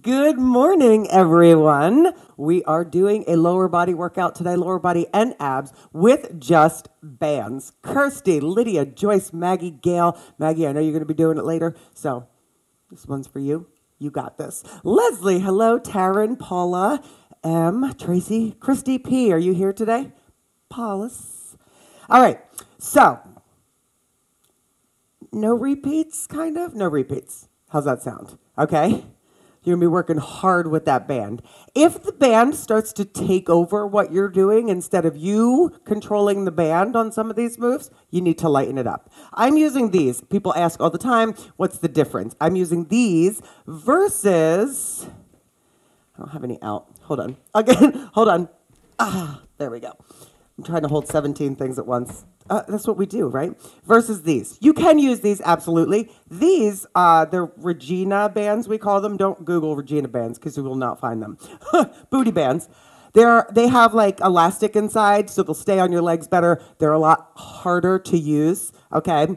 Good morning, everyone. We are doing a lower body workout today, lower body and abs with just bands. Kirsty, Lydia, Joyce, Maggie, Gail. Maggie, I know you're going to be doing it later, so this one's for you. You got this. Leslie, hello. Taryn, Paula, M, Tracy, Christy P. Are you here today? Paulus. All right, so no repeats, kind of? No repeats. How's that sound? Okay? You're gonna be working hard with that band. If the band starts to take over what you're doing instead of you controlling the band on some of these moves, you need to lighten it up. I'm using these. People ask all the time, what's the difference? I'm using these versus, I don't have any out. Hold on. Again, hold on. Ah, there we go. I'm trying to hold 17 things at once. Uh, that's what we do, right? Versus these. You can use these, absolutely. These, uh, they're Regina bands, we call them. Don't Google Regina bands because you will not find them. Booty bands. They're, they have like elastic inside, so they'll stay on your legs better. They're a lot harder to use, okay?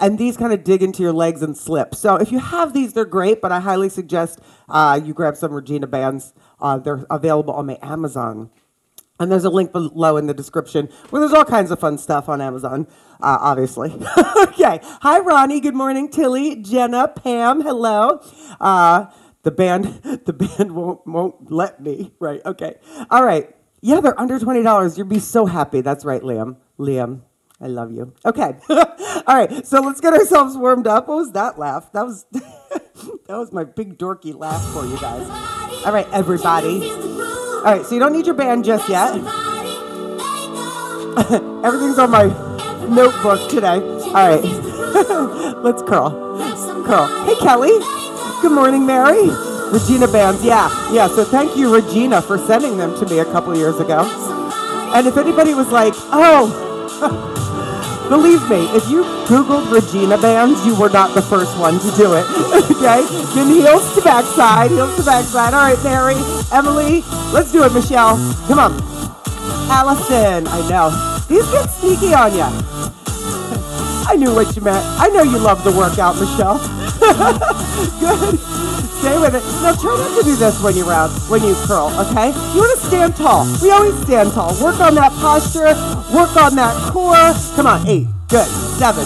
And these kind of dig into your legs and slip. So if you have these, they're great, but I highly suggest uh, you grab some Regina bands. Uh, they're available on my Amazon and there's a link below in the description where there's all kinds of fun stuff on Amazon, uh, obviously. okay. Hi, Ronnie. Good morning. Tilly, Jenna, Pam. Hello. Uh, the band, the band won't won't let me. Right. Okay. All right. Yeah, they're under twenty dollars. You'd be so happy. That's right, Liam. Liam. I love you. Okay. all right. So let's get ourselves warmed up. What was that laugh? That was that was my big dorky laugh for you guys. All right, everybody. All right, so you don't need your band just yet. Everything's on my notebook today. All right, let's curl. Curl. Hey, Kelly. Good morning, Mary. Regina bands, yeah, yeah. So thank you, Regina, for sending them to me a couple years ago. And if anybody was like, oh, believe me, if you Googled Regina bands, you were not the first one to do it. okay? Then heels to backside, heels to backside. All right, Mary, Emily, let's do it, Michelle. Come on. Allison, I know. These get sneaky on you. I knew what you meant. I know you love the workout, Michelle. Good. Stay with it. Now try not to do this when you round, when you curl, okay? You want to stand tall. We always stand tall. Work on that posture. Work on that core. Come on, eight. Good. Seven.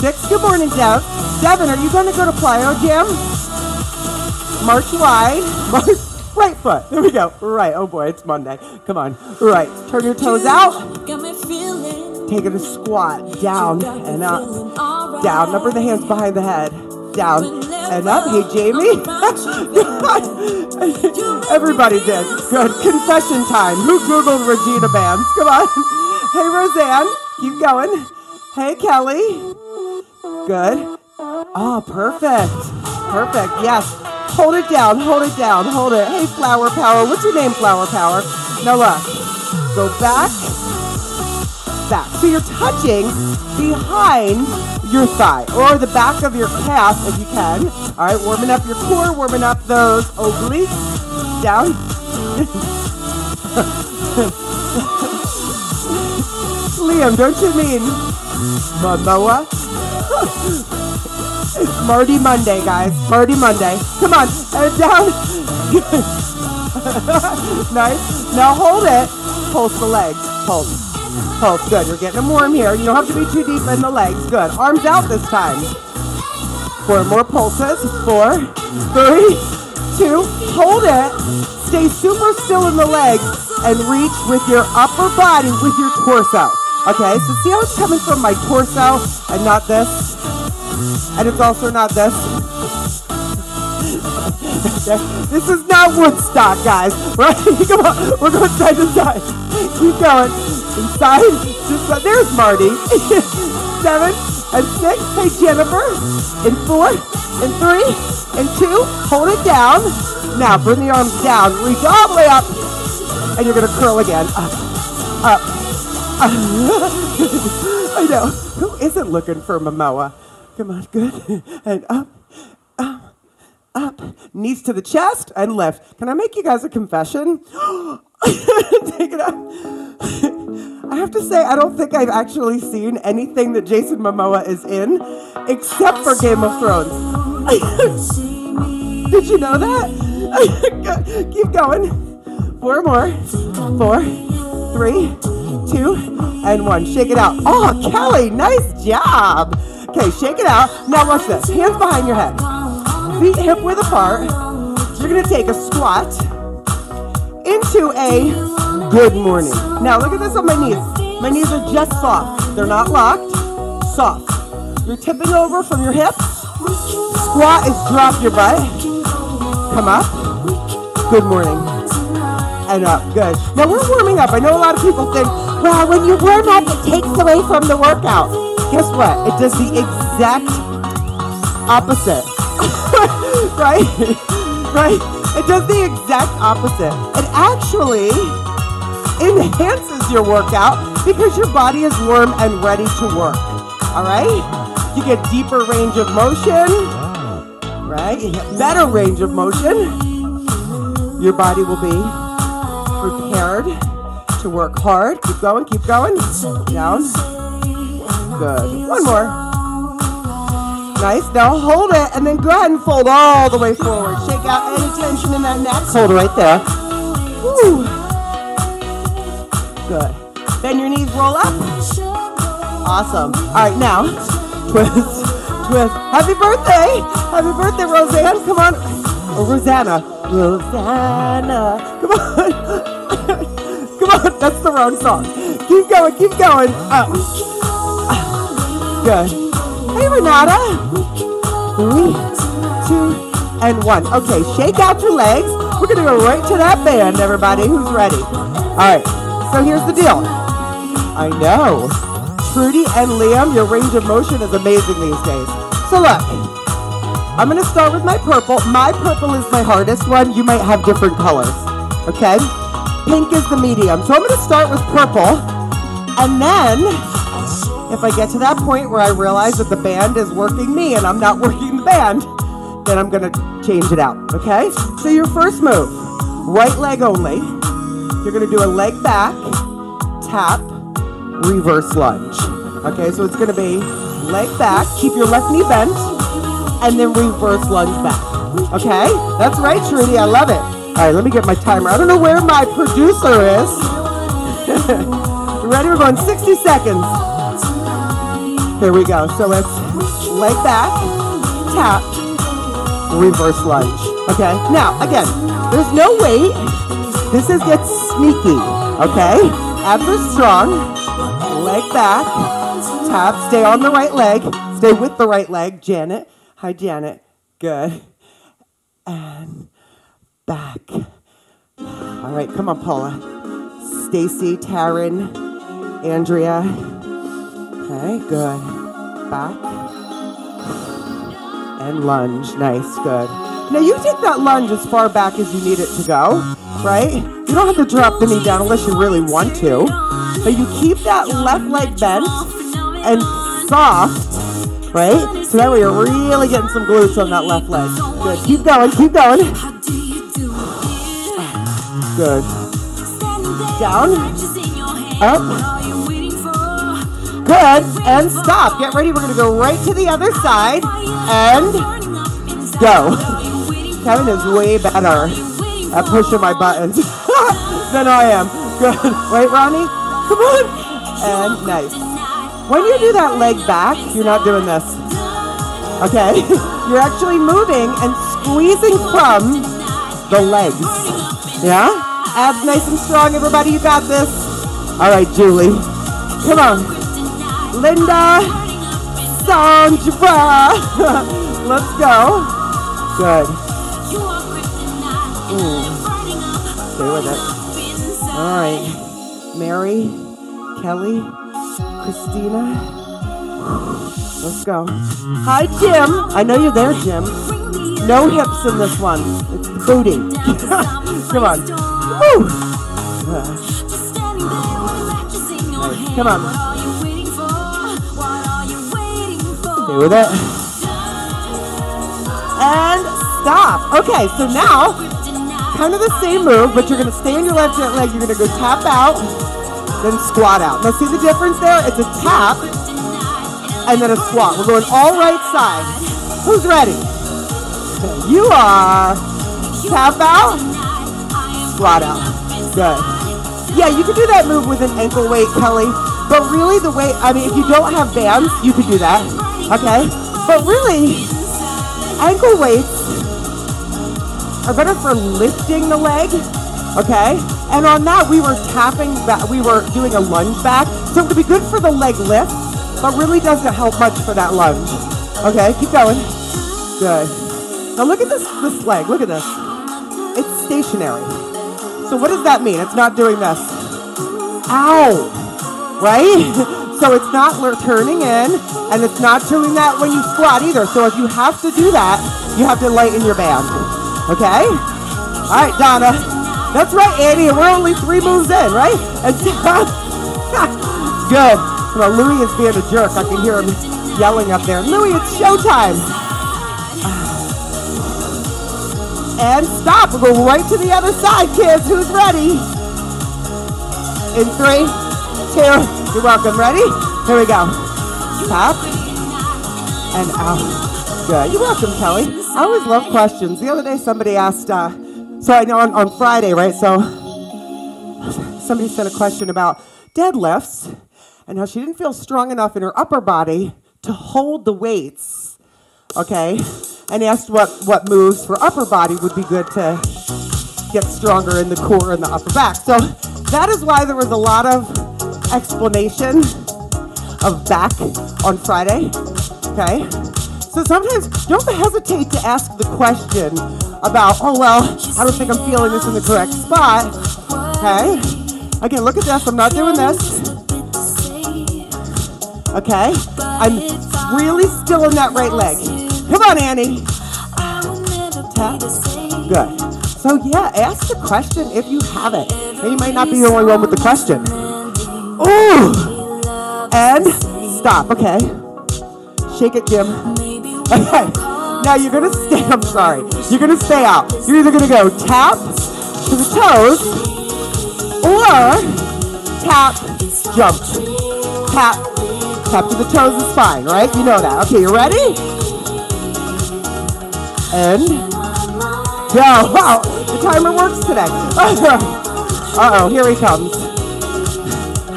Six. Good morning, Dev. Seven. Are you going to go to plyo Jam? March wide. March right foot. There we go. Right. Oh boy, it's Monday. Come on. Right. Turn your toes out. Take it a squat. Down and up. Down. Number the hands behind the head. Down and up. Hey, Jamie. Everybody did. Good. Confession time. Who Googled Regina bands? Come on. Hey, Roseanne. Keep going. Hey, Kelly. Good. Oh, perfect. Perfect. Yes. Hold it down. Hold it down. Hold it. Hey, Flower Power. What's your name, Flower Power? Now look. Go back. Back. So you're touching behind your thigh or the back of your calf if you can. All right, warming up your core, warming up those obliques. Down. Liam, don't you mean Momoa? Marty Monday, guys. Marty Monday. Come on, and down. nice. Now hold it. Pulse the legs. Pulse. Pulse. Good. You're getting them warm here. You don't have to be too deep in the legs. Good. Arms out this time. Four more pulses. Four, three, two. Hold it. Stay super still in the legs and reach with your upper body with your torso. Okay, so see how it's coming from my torso and not this? And it's also not this. this is not Woodstock, guys. Right? Come on, we're going side to side. Keep going. Inside, just like, there's Marty. Seven and six. Hey, Jennifer. In four, and three, and two. Hold it down. Now bring the arms down. Reach all the way up, and you're gonna curl again. Up, up, I know. Who isn't looking for Momoa? Come on, good. And up, up, up. Knees to the chest and lift. Can I make you guys a confession? Oh, Take it up. I have to say, I don't think I've actually seen anything that Jason Momoa is in except for Game of Thrones. Did you know that? Keep going. Four more. Four, three, two, and one. Shake it out. Oh, Kelly, nice job. Okay, shake it out. Now watch this. Hands behind your head. Feet hip width apart. You're gonna take a squat into a good morning. Now look at this on my knees. My knees are just soft. They're not locked. Soft. You're tipping over from your hips. Squat is drop your butt. Come up. Good morning. And up. Good. Now we're warming up. I know a lot of people think, well, when you warm up, it takes away from the workout. Guess what? It does the exact opposite. right? right? It does the exact opposite. It actually enhances your workout because your body is warm and ready to work. All right? You get deeper range of motion, right? Better range of motion. Your body will be prepared to work hard. Keep going, keep going. Down. Good. One more. Nice. Now hold it and then go ahead and fold all the way forward. Shake out any tension in that neck. Hold it right there. Woo. Good. Bend your knees, roll up. Awesome. All right, now twist, twist. Happy birthday! Happy birthday, Roseanne. Come on. Oh, Rosanna. Rosanna. Come on. Come on. That's the wrong song. Keep going, keep going. Up. Good. Hey, Renata. Three, two, and one. Okay, shake out your legs. We're going to go right to that band, everybody. Who's ready? All right. So here's the deal. I know. Trudy and Liam, your range of motion is amazing these days. So look, I'm gonna start with my purple. My purple is my hardest one. You might have different colors, okay? Pink is the medium. So I'm gonna start with purple, and then if I get to that point where I realize that the band is working me and I'm not working the band, then I'm gonna change it out, okay? So your first move, right leg only. You're gonna do a leg back, tap, reverse lunge. Okay, so it's gonna be leg back, keep your left knee bent, and then reverse lunge back. Okay? That's right, Trudy, I love it. All right, let me get my timer. I don't know where my producer is. ready? We're going 60 seconds. Here we go. So it's leg back, tap, reverse lunge. Okay? Now, again, there's no weight. This is gets sneaky. Okay? Abs strong. Leg back, tap, stay on the right leg, stay with the right leg. Janet. Hi, Janet. Good. And back. All right, come on, Paula. Stacy, Taryn, Andrea. Okay, good. Back. And lunge. Nice, good. Now you take that lunge as far back as you need it to go, right? You don't have to drop the knee down unless you really want to. But you keep that left leg bent and soft, right? So that way you're really getting some glutes on that left leg. Good. Keep going, keep going. Good. Down. Up. Good. And stop. Get ready. We're going to go right to the other side. And go. Kevin is way better at pushing my buttons than I am. Good. Right, Ronnie? Come on. And nice. When you do that leg back, you're not doing this. Okay? You're actually moving and squeezing from the legs. Yeah? Abs nice and strong, everybody. You got this. All right, Julie. Come on. Linda. Sandra. Let's go. Good. Mm. Stay with it. All right. Mary, Kelly, Christina. Let's go. Hi, Jim. I know you're there, Jim. No hips in this one. It's the booty. Come on. Woo. Come on. Stay with it. And stop. Okay, so now, kind of the same move, but you're going to stay on your left leg. You're going to go tap out, then squat out. Now, see the difference there? It's a tap and then a squat. We're going all right side. Who's ready? You are. Tap out. Squat out. Good. Yeah, you can do that move with an ankle weight, Kelly. But really, the way, I mean, if you don't have bands, you could do that. Okay? But really, ankle weights are better for lifting the leg. Okay? And on that, we were tapping back, we were doing a lunge back. So it would be good for the leg lift, but really doesn't help much for that lunge. Okay, keep going. Good. Now look at this, this leg, look at this. It's stationary. So what does that mean? It's not doing this. Ow! Right? So it's not turning in, and it's not doing that when you squat either. So if you have to do that, you have to lighten your band. Okay? All right, Donna. That's right, Annie. We're only three moves in, right? And Good. Well, Louis is being a jerk. I can hear him yelling up there. Louis, it's showtime. And stop. We'll go right to the other side, kids. Who's ready? In three, two, you're welcome. Ready? Here we go. Tap and out. Good. You're welcome, Kelly. I always love questions. The other day, somebody asked, uh, so I know on, on Friday, right? So somebody sent a question about deadlifts and how she didn't feel strong enough in her upper body to hold the weights. Okay? And asked what, what moves for upper body would be good to get stronger in the core and the upper back. So that is why there was a lot of explanation of back on Friday. Okay? So sometimes don't hesitate to ask the question about, oh, well, I don't think I'm feeling this in the correct spot. Okay? Again, look at this. I'm not doing this. Okay? I'm really still in that right leg. Come on, Annie. Tap. Good. So yeah, ask the question if you have it. And you might not be the only one with the question. Ooh. And stop. Okay. Shake it, Jim. Okay. Now you're gonna stay. I'm sorry. You're gonna stay out. You're either gonna go tap to the toes or tap, jump. Tap, tap to the toes is fine, right? You know that. Okay, you ready? And go. Wow, the timer works today. Uh oh, here he comes.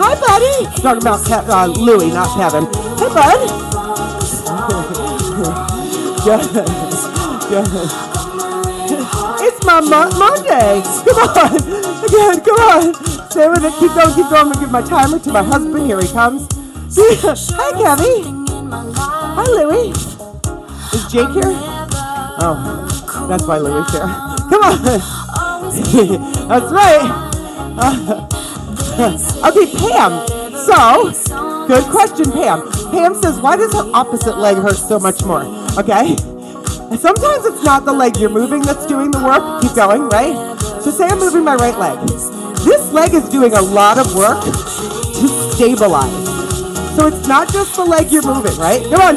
Hi, buddy. Talking about Ke- uh, Louie, not Kevin. Hey, bud. Good. Good. It's my Mo- Monday. Come on. Again, come on. Stay with it. Keep going, keep going. I'm going to give my timer to my husband. Here he comes. Hi, Kevin. Hi, Louie. Is Jake here? Oh, that's why Louie's here. Come on. that's right. Uh, okay, Pam. So, good question, Pam. Pam says, why does her opposite leg hurt so much more? Okay? Sometimes it's not the leg you're moving that's doing the work. Keep going, right? So say I'm moving my right leg. This leg is doing a lot of work to stabilize. So it's not just the leg you're moving, right? Come on.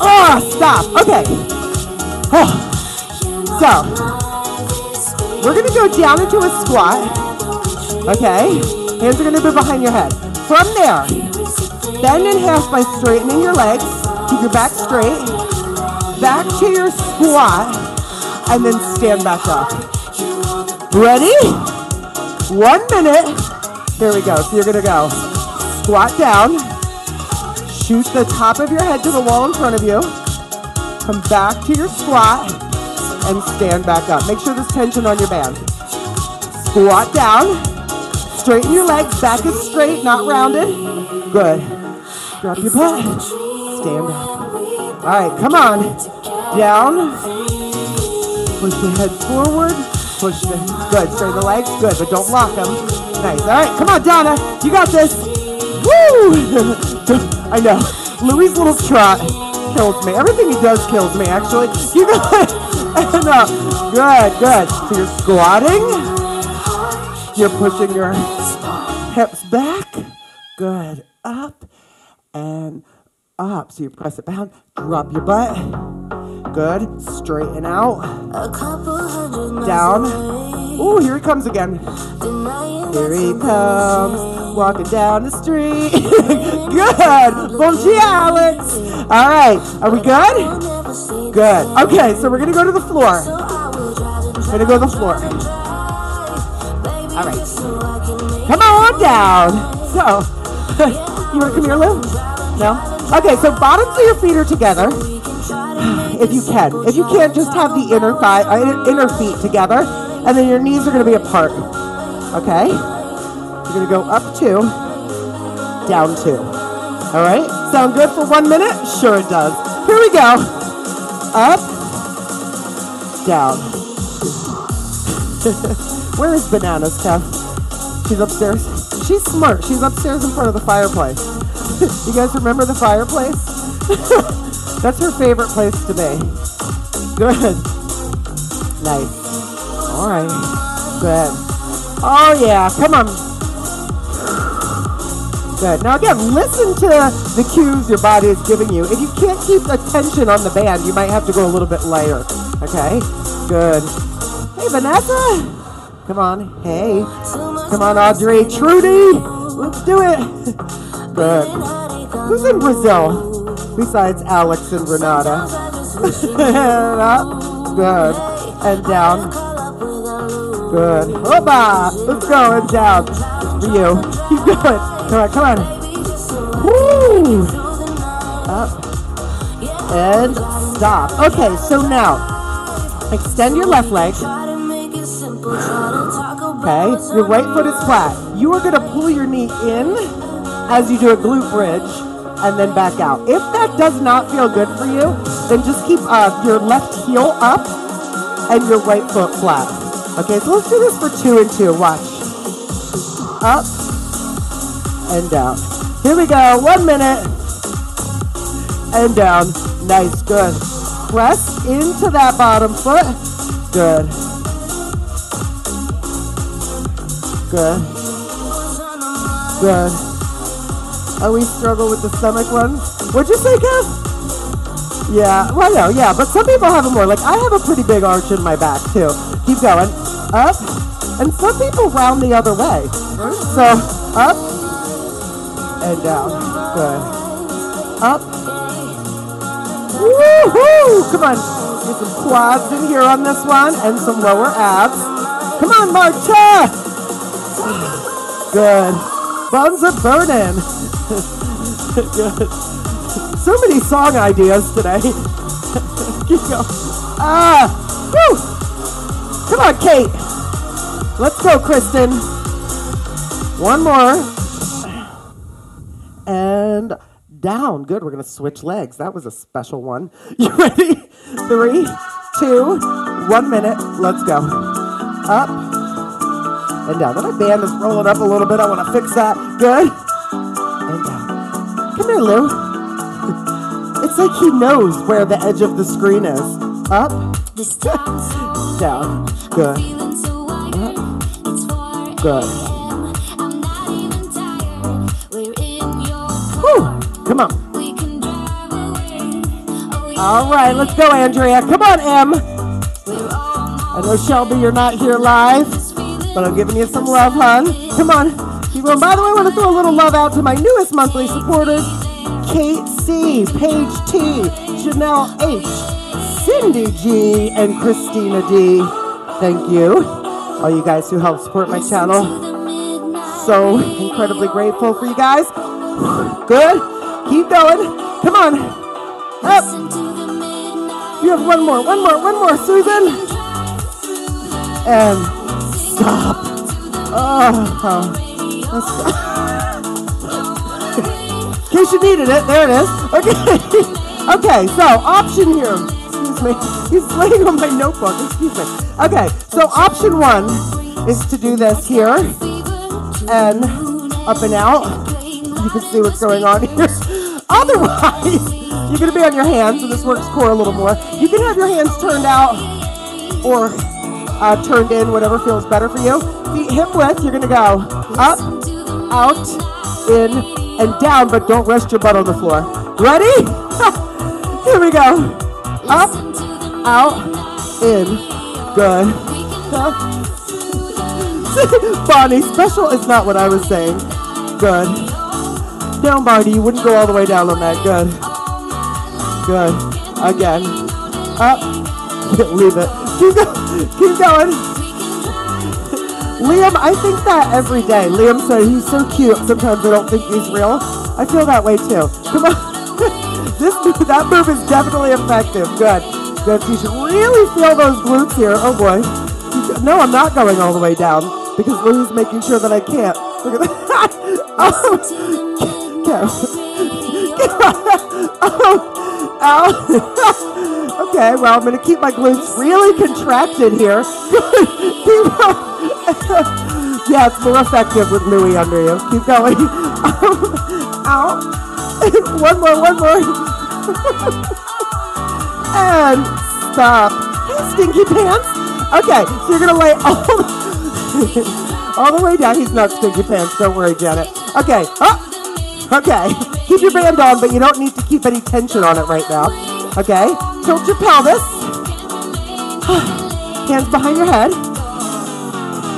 Oh, stop. Okay. Oh. So, we're going to go down into a squat. Okay? Hands are going to be behind your head. From there, bend in half by straightening your legs. Keep your back straight. Back to your squat. And then stand back up. Ready? One minute. Here we go. So you're going to go squat down. Shoot the top of your head to the wall in front of you. Come back to your squat and stand back up. Make sure there's tension on your band. Squat down. Straighten your legs. Back is straight, not rounded. Good. Drop your butt. Stand up. All right, come on. Down. Push the head forward. Push the good. Straighten the legs. Good, but don't lock them. Nice. All right, come on, Donna. You got this. Woo! I know. Louis' little trot kills me. Everything he does kills me, actually. You got up. Good, good. So you're squatting. You're pushing your hips back. Good. Up and up. So you press it down. Drop your butt. Good. Straighten out. Down. Ooh, here he comes again. Here he comes. Walking down the street. good. Bonjour, Alex. All right. Are we good? Good. Okay, so we're gonna go to the floor. We're gonna go to the floor. All right. Come on down. So, you wanna come here, Lou? No? Okay, so bottoms of your feet are together. If you can. If you can't, just have the inner thigh, uh, inner feet together, and then your knees are gonna be apart. Okay? You're gonna go up two, down two. All right? Sound good for one minute? Sure it does. Here we go. Up, down. Where is Bananas, Kev? She's upstairs. She's smart. She's upstairs in front of the fireplace. you guys remember the fireplace? That's her favorite place to be. Good. Nice. All right. Good. Oh, yeah. Come on. Good. Now, again, listen to the cues your body is giving you. If you can't keep attention on the band, you might have to go a little bit lighter. Okay? Good. Hey, Vanessa. Come on. Hey. Come on, Audrey. Trudy. Let's do it. Good. Who's in Brazil besides Alex and Renata? Good. And down. Good. Hoppa! Let's go and down. For you. Keep going. Come on, come on. Woo! Up. And stop. Okay, so now extend your left leg. Okay, your right foot is flat. You are gonna pull your knee in as you do a glute bridge and then back out. If that does not feel good for you, then just keep uh, your left heel up and your right foot flat. Okay, so let's do this for two and two. Watch. Up and down. Here we go. One minute. And down. Nice. Good. Press into that bottom foot. Good. Good. Good. Oh, we struggle with the stomach ones. What'd you say, Kev? Yeah, well, no, yeah, but some people have it more. Like, I have a pretty big arch in my back, too. Keep going. Up. And some people round the other way. So, up and down. Good. Up. Woohoo! Come on. Get some quads in here on this one and some lower abs. Come on, Marta! Good. Buns are burning. Good. So many song ideas today. Keep going. Ah! Woo! Come on, Kate. Let's go, Kristen. One more. And down. Good. We're going to switch legs. That was a special one. You ready? Three, two, one minute. Let's go. Up and down. Then my band is rolling up a little bit. I want to fix that. Good. And down. Come here, Lou. It's like he knows where the edge of the screen is. Up. down. Good. Up. Good. Come on. All right, let's go, Andrea. Come on, Em. I know Shelby, you're not here live, but I'm giving you some love, hon. Come on. Keep going. By the way, I want to throw a little love out to my newest monthly supporters Kate C, Paige T, Janelle H, Cindy G, and Christina D. Thank you. All you guys who help support my channel. So incredibly grateful for you guys. Good. Keep going. Come on. Up. You have one more, one more, one more, Susan. And stop. Oh, in case you needed it, there it is. Okay. okay, so option here. Excuse me. He's laying on my notebook. Excuse me. Okay, so option one is to do this here and up and out. You can see what's going on here. Otherwise, you're going to be on your hands, and this works core a little more. You can have your hands turned out or uh, turned in, whatever feels better for you. Feet hip width, you're going to go up, out, in, and down, but don't rest your butt on the floor. Ready? Here we go. Up, out, in. Good. Bonnie, special is not what I was saying. Good. Down, Barney. You wouldn't go all the way down on that. Good. Good. Again. Up. Leave it. Keep, go- keep going. Liam, I think that every day. Liam said he's so cute. Sometimes I don't think he's real. I feel that way too. Come on. this that move is definitely effective. Good. Good. You should really feel those glutes here. Oh boy. No, I'm not going all the way down because Louie's making sure that I can't. Look at that. oh. Oh. Ow. okay, well, I'm going to keep my glutes really contracted here. yeah, it's more effective with Louie under you. Keep going. Ow. one more, one more. and stop. Hey, stinky pants. Okay, so you're going to lay all the, all the way down. He's not stinky pants. Don't worry, Janet. Okay. Oh. Okay. Keep your band on, but you don't need to keep any tension on it right now. Okay. Tilt your pelvis. Hands behind your head.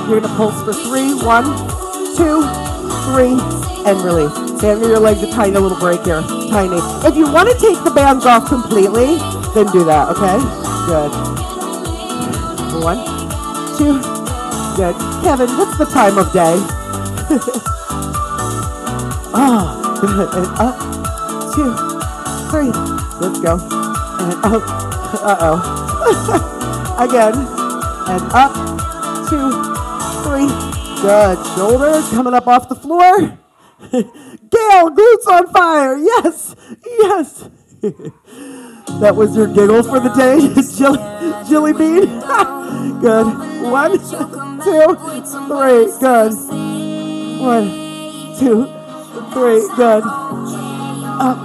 You're going to pulse for three. One, two, three, and release. Stand your legs a tiny little break here. Tiny. If you want to take the bands off completely, then do that, okay? Good. One, two, good. Kevin, what's the time of day? oh, good. And up, two, three. Let's go. And up. Uh-oh. Again. And up, two, three. Good. Shoulders coming up off the floor. Gail, glutes on fire. Yes, yes. that was your giggle for the day, Jilly, Jilly Bean. Good. One, two, three. Good. One, two, three. Good. Up,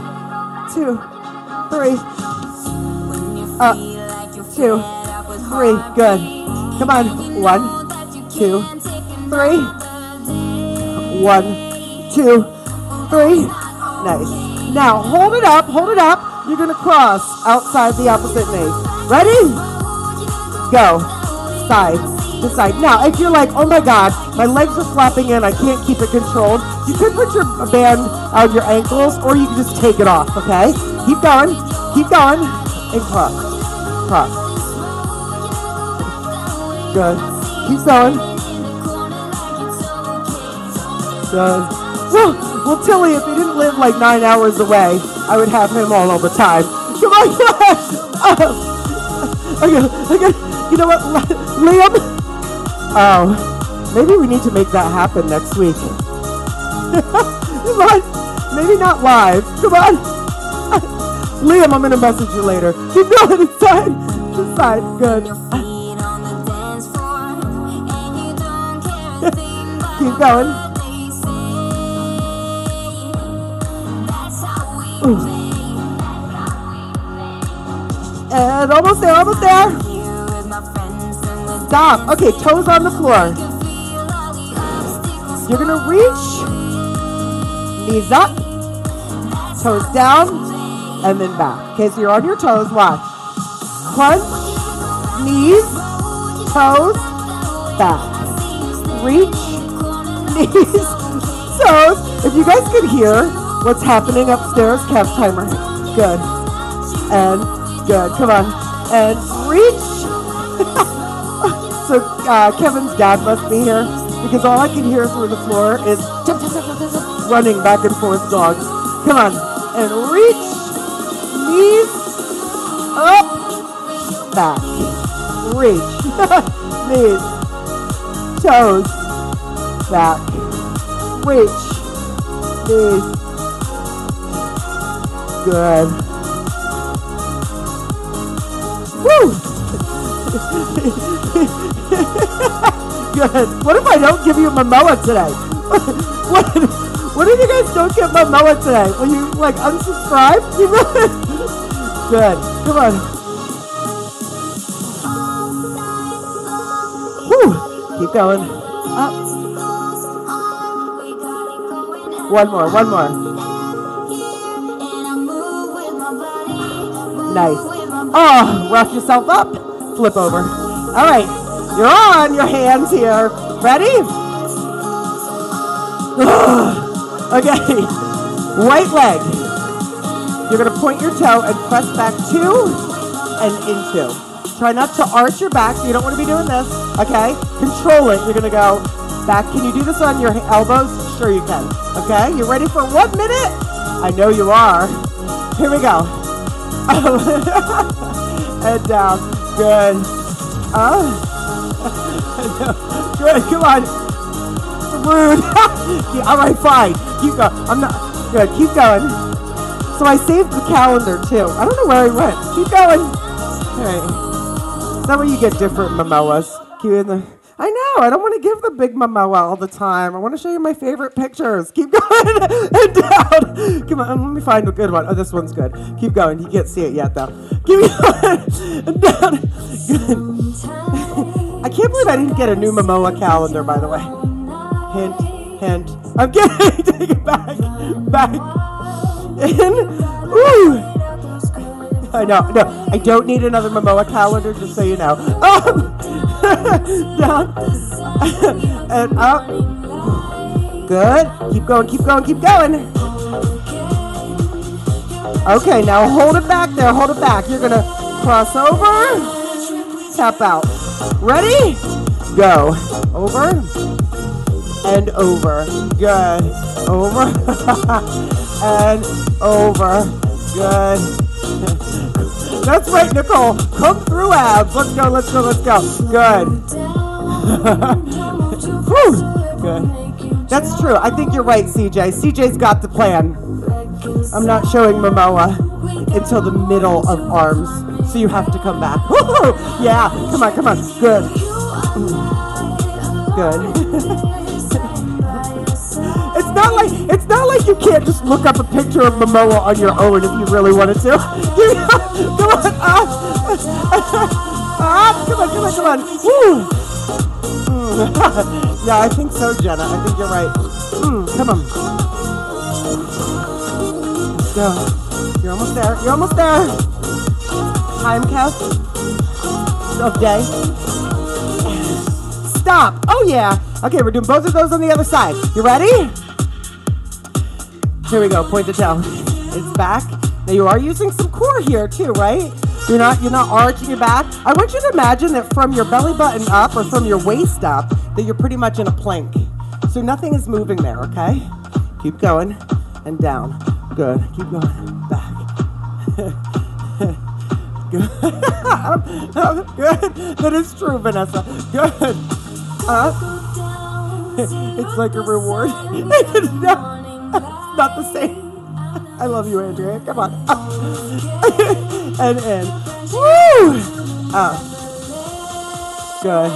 two, three. Up, two, three. Good. Come on. One, two, three. One, two, three. Nice. Now hold it up, hold it up. You're gonna cross outside the opposite knee. Ready? Go. Side to side. Now, if you're like, oh my god, my legs are flapping in, I can't keep it controlled, you could put your band on your ankles or you can just take it off, okay? Keep going, keep going, and cross. Cross. Good. Keep going. Good. Well, well, Tilly, if he didn't live like nine hours away, I would have him all, all the time. Come on, come on. Uh, okay, okay. You know what, Liam? Oh, maybe we need to make that happen next week. come on, maybe not live. Come on. Liam, I'm gonna message you later. Keep going inside, inside. Good. Keep going. And almost there, almost there. Stop. Okay, toes on the floor. You're gonna reach, knees up, toes down, and then back. Okay, so you're on your toes. Watch. One, knees, toes, back. Reach, knees, toes. If you guys could hear what's happening upstairs, Kev, timer. Good. And good. Come on. And reach. so uh, Kevin's dad must be here because all I can hear through the floor is running back and forth dogs. Come on. And reach. Knees. Up. Back. Reach. Knees. Toes. Back. Reach. Knees. Good. Woo! Good. What if I don't give you a Momoa today? what, what if you guys don't get Momoa today? Will you like unsubscribe? Good. Come on. Woo! Keep going. Up. One more. One more. Nice. Oh, rough yourself up. Flip over. All right. You're on your hands here. Ready? okay. Right leg. You're going to point your toe and press back two and into. Try not to arch your back, so you don't want to be doing this, okay? Control it. You're gonna go back. Can you do this on your elbows? Sure you can. Okay, you ready for one minute? I know you are. Here we go. Head down. Good. Uh, good, come on. Rude. All right, fine. Keep going. I'm not, good, keep going. So I saved the calendar too. I don't know where I went. Keep going. Right. Is that where you get different Momoas? Keep in the. I know. I don't want to give the big Momoa all the time. I want to show you my favorite pictures. Keep going and down. Come on. Let me find a good one. Oh, this one's good. Keep going. You can't see it yet though. Keep going and down. Good. I can't believe I didn't get a new Momoa calendar, by the way. Hint, hint. I'm kidding. Take it back. Back. In. Ooh. I know, no, I don't need another Momoa calendar, just so you know. Up, um, down, and up. Good. Keep going, keep going, keep going. Okay, now hold it back there, hold it back. You're gonna cross over, tap out. Ready? Go. Over and over. Good. Over and over. Good. That's right, Nicole. Come through, abs. Let's go, let's go, let's go. Good. Good. That's true. I think you're right, CJ. CJ's got the plan. I'm not showing Momoa until the middle of arms, so you have to come back. Woo-hoo! Yeah, come on, come on. Good. Good. It's not like it's not like you can't just look up a picture of Momoa on your own if you really wanted to. come on, come on, come on, come on. Woo. Yeah, I think so, Jenna. I think you're right. Mm, come on. Let's go. You're almost there. You're almost there. Time count of day. Stop. Oh yeah. Okay, we're doing both of those on the other side. You ready? Here we go. Point the tail. It's back. Now you are using some core here too, right? You're not you're not arching your back. I want you to imagine that from your belly button up or from your waist up, that you're pretty much in a plank. So nothing is moving there, okay? Keep going and down. Good. Keep going. Back. Good. Good. That is true, Vanessa. Good. Uh, it's like a reward. Not the same. I love you, Andrea. Come on. and in. Woo! Oh. Good.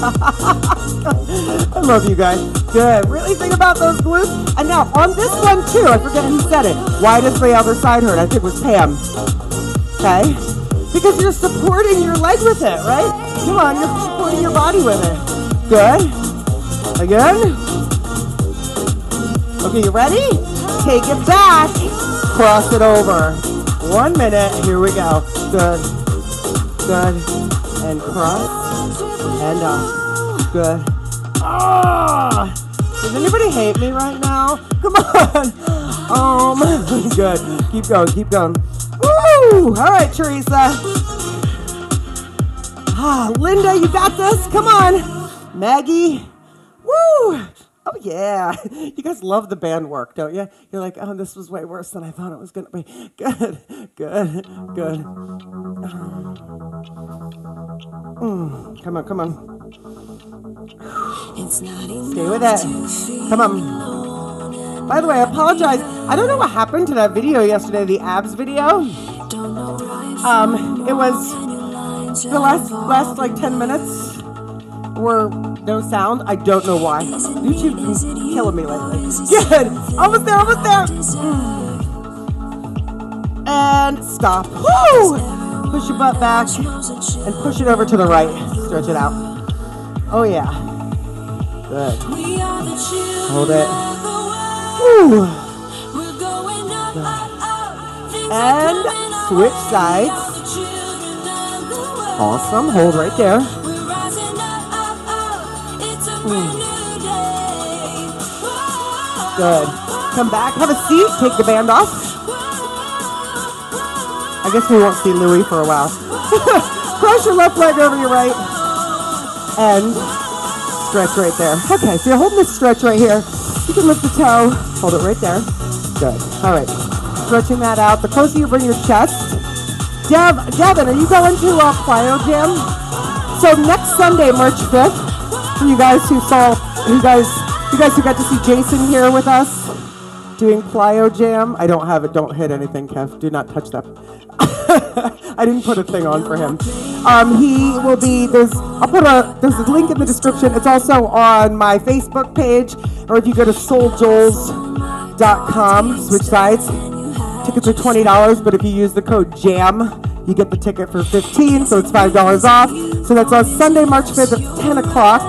I love you guys. Good. Really think about those glutes. And now on this one too, I forget who said it. Why does the other side hurt? I think it was Pam. Okay? Because you're supporting your leg with it, right? Come on, you're supporting your body with it. Good. Again. Okay, you ready? Take it back. Cross it over. One minute. Here we go. Good. Good. And cross. And up. Good. Ah! Does anybody hate me right now? Come on. Oh Um. Good. Keep going. Keep going. Woo! All right, Teresa. Ah, Linda, you got this. Come on. Maggie. Woo! Oh yeah, you guys love the band work, don't you? You're like, oh, this was way worse than I thought it was gonna be. Good, good, good. Mm, come on, come on. Stay with it. Come on. By the way, I apologize. I don't know what happened to that video yesterday, the abs video. Um, it was the last last like ten minutes were no sound. I don't know why. YouTube's been killing me lately. Good. Almost there, almost there. And stop. Woo! Push your butt back and push it over to the right. Stretch it out. Oh, yeah. Good. Hold it. Woo! And switch sides. Awesome. Hold right there. Good. Come back, have a seat, take the band off. I guess we won't see Louie for a while. Cross your left leg over your right. And stretch right there. Okay, so you're holding this stretch right here. You can lift the toe. Hold it right there. Good. All right. Stretching that out. The closer you bring your chest. Dev, Devin, are you going to uh, Plyo Jam? So next Sunday, March 5th, for you guys who saw, you guys, you guys who got to see Jason here with us doing Plyo Jam. I don't have it. Don't hit anything, Kev. Do not touch that. I didn't put a thing on for him. Um, he will be there's I'll put a there's a link in the description. It's also on my Facebook page, or if you go to souljoels.com, switch sides. Tickets are twenty dollars, but if you use the code JAM, you get the ticket for fifteen, so it's five dollars off. So that's on Sunday, March fifth at ten o'clock.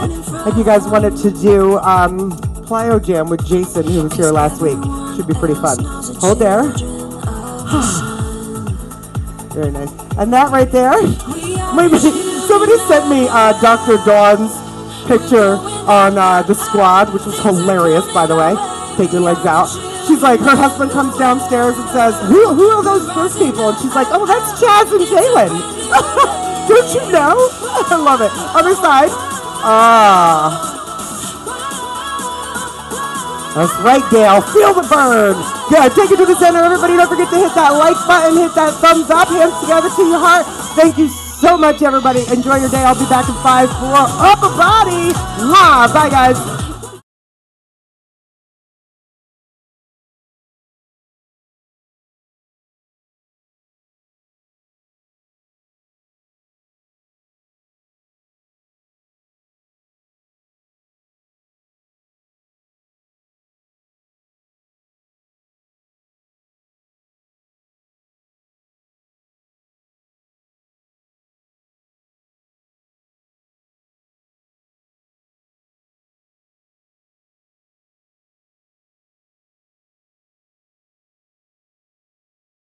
If you guys wanted to do um, Plyo Jam with Jason, who was here last week, should be pretty fun. Hold there. Very nice. And that right there, maybe somebody sent me uh, Dr. Dawn's picture on uh, the squad, which was hilarious, by the way. Take your legs out. She's like, her husband comes downstairs and says, "Who, who are those first people?" And she's like, "Oh, that's Chaz and Jalen." Don't you know? I love it. Other side. Ah. That's right, Gail. Feel the burn. Yeah, take it to the center. Everybody, don't forget to hit that like button, hit that thumbs up, hands together to your heart. Thank you so much, everybody. Enjoy your day. I'll be back in five, four, upper body. La. Bye, guys.